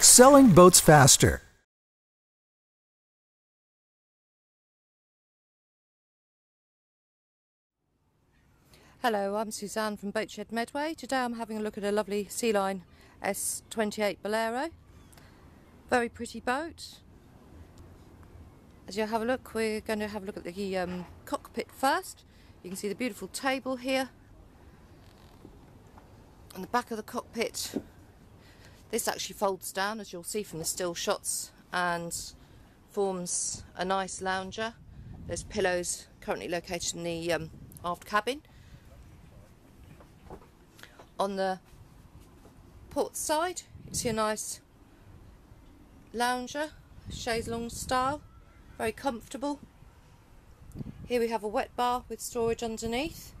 selling boats faster. Hello, I'm Suzanne from Boatshed Medway. Today I'm having a look at a lovely Sealine S28 Bolero. Very pretty boat. As you have a look, we're going to have a look at the um, cockpit first. You can see the beautiful table here. On the back of the cockpit, this actually folds down, as you'll see from the still shots, and forms a nice lounger. There's pillows currently located in the um, aft cabin. On the port side you see a nice lounger chaise longue style very comfortable. Here we have a wet bar with storage underneath.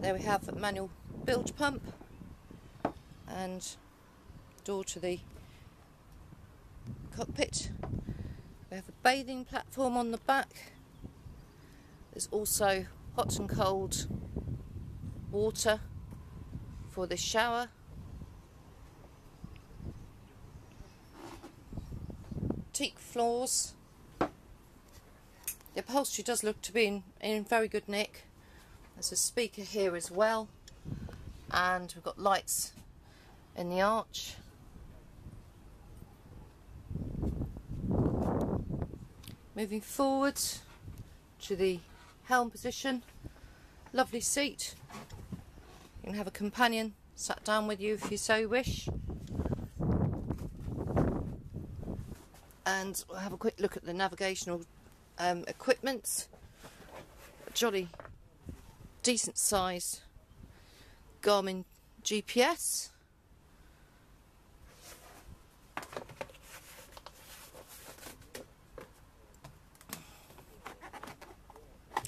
There we have a manual bilge pump and door to the cockpit we have a bathing platform on the back there's also hot and cold water for the shower. Teak floors. The upholstery does look to be in, in very good nick. There's a speaker here as well. And we've got lights in the arch. Moving forward to the helm position. Lovely seat you can have a companion sat down with you if you so wish. And we'll have a quick look at the navigational um, equipment. A jolly decent size Garmin GPS.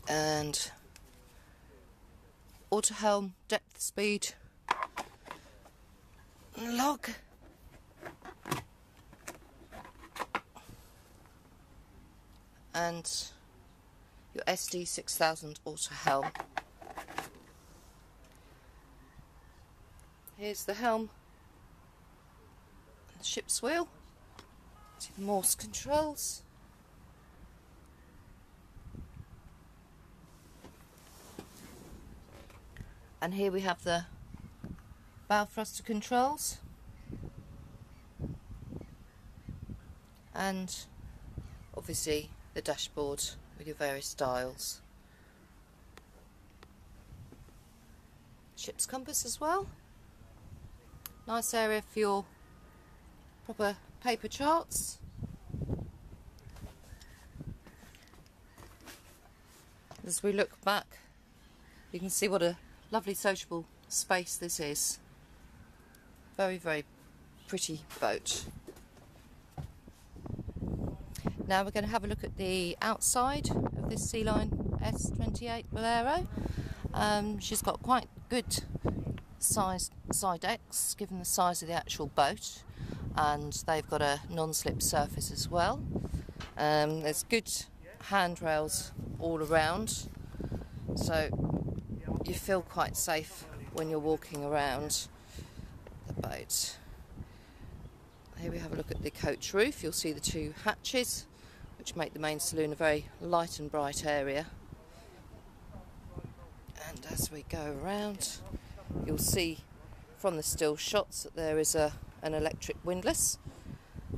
And auto helm, depth speed, log. And your SD 6000 auto helm. Here's the helm the ship's wheel. Morse controls. And here we have the bow thruster controls. And obviously the dashboard with your various dials ship's compass as well. Nice area for your proper paper charts. As we look back you can see what a Lovely sociable space this is. Very, very pretty boat. Now we're going to have a look at the outside of this Sealine S28 Bolero. Um, she's got quite good sized side decks given the size of the actual boat and they've got a non-slip surface as well. Um, there's good handrails all around so you feel quite safe when you're walking around the boat. Here we have a look at the coach roof. You'll see the two hatches which make the main saloon a very light and bright area. And as we go around, you'll see from the still shots that there is a, an electric windlass.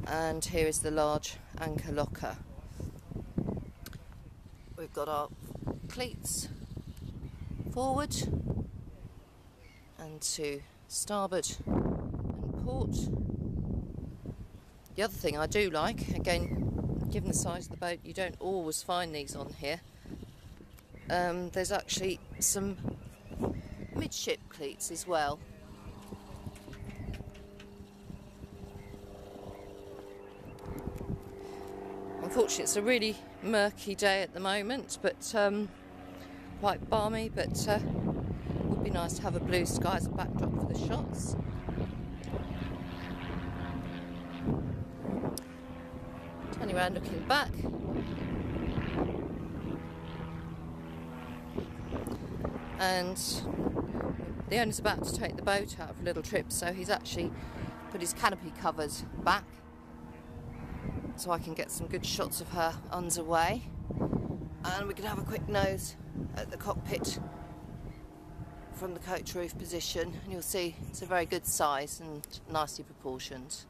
And here is the large anchor locker. We've got our cleats forward and to starboard and port. The other thing I do like, again, given the size of the boat, you don't always find these on here. Um, there's actually some midship cleats as well. Unfortunately, it's a really murky day at the moment, but um, quite balmy, but uh, would be nice to have a blue sky as a backdrop for the shots. Turning around looking back. And the owner's about to take the boat out for a little trip, so he's actually put his canopy covers back so I can get some good shots of her underway. And we can have a quick nose at the cockpit from the coach roof position and you'll see it's a very good size and nicely proportioned.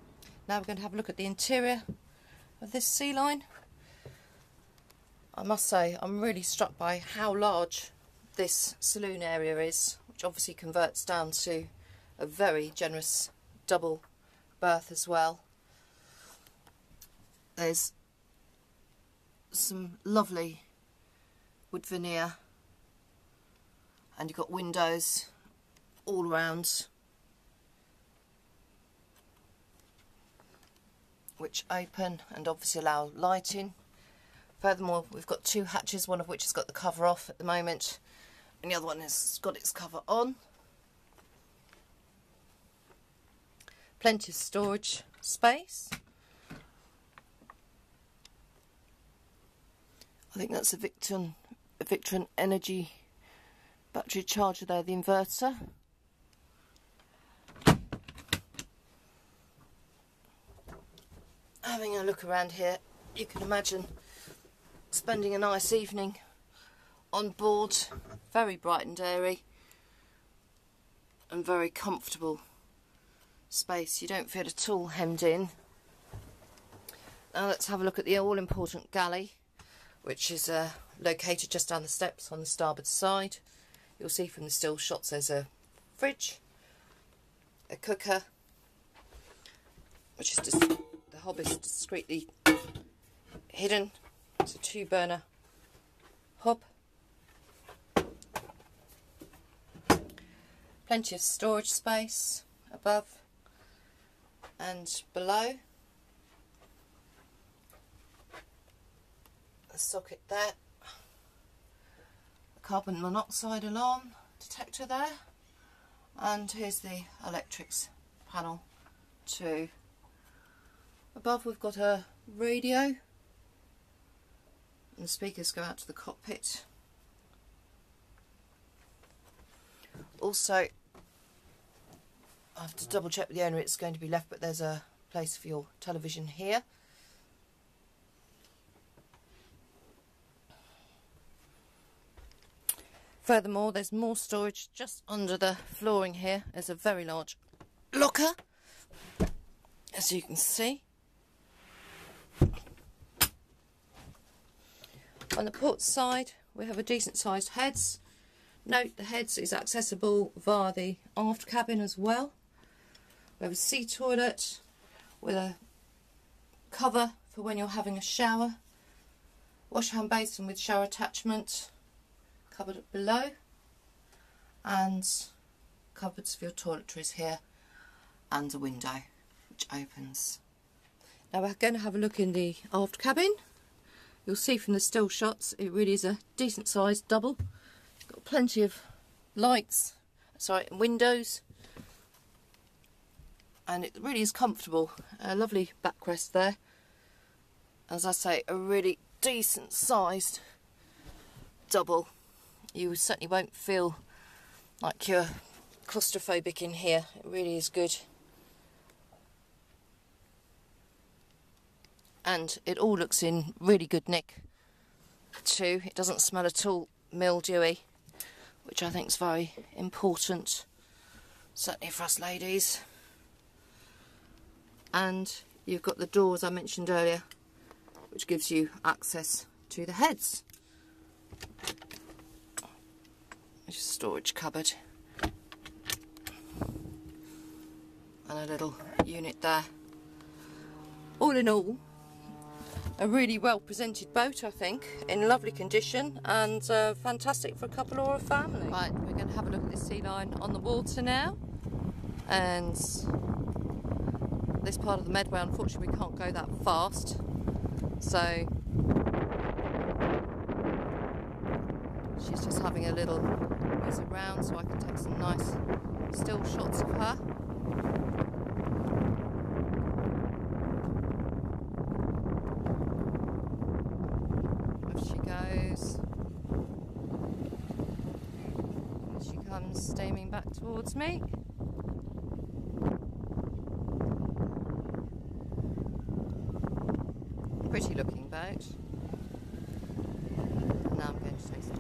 Now we're going to have a look at the interior of this Sealine. I must say I'm really struck by how large this saloon area is which obviously converts down to a very generous double berth as well. There's some lovely wood veneer and you've got windows all around which open and obviously allow lighting. Furthermore, we've got two hatches, one of which has got the cover off at the moment, and the other one has got its cover on. Plenty of storage space. I think that's a Victron, a Victron Energy battery charger there, the inverter. Having a look around here, you can imagine spending a nice evening on board, very bright and airy and very comfortable space. You don't feel at all hemmed in. Now let's have a look at the all important galley which is uh, located just down the steps on the starboard side. You'll see from the still shots there's a fridge, a cooker, which is just the hob is discreetly hidden. It's a two burner hob. Plenty of storage space above and below. A socket there carbon monoxide alarm detector there and here's the electrics panel too. Above we've got a radio and the speakers go out to the cockpit. Also I have to double check with the owner it's going to be left but there's a place for your television here. Furthermore, there's more storage just under the flooring here. There's a very large locker, as you can see. On the port side, we have a decent sized heads. Note the heads is accessible via the aft cabin as well. We have a sea toilet with a cover for when you're having a shower. Wash hand basin with shower attachment cupboard below and cupboards for your toiletries here and a window which opens. Now we're going to have a look in the aft cabin. You'll see from the still shots it really is a decent sized double. Got plenty of lights, sorry, windows and it really is comfortable. A lovely backrest there. As I say, a really decent sized double you certainly won't feel like you're claustrophobic in here. It really is good. And it all looks in really good nick too. It doesn't smell at all mildewy, which I think is very important, certainly for us ladies. And you've got the doors I mentioned earlier, which gives you access to the heads a storage cupboard and a little unit there. All in all, a really well presented boat I think, in lovely condition and uh, fantastic for a couple or a family. Right, we're going to have a look at this Sealine on the water now and this part of the Medway unfortunately we can't go that fast so she's just having a little whiz around so I can take some nice still shots of her. Off she goes. She comes comes steaming back towards me. Pretty looking boat. Now I'm going to take some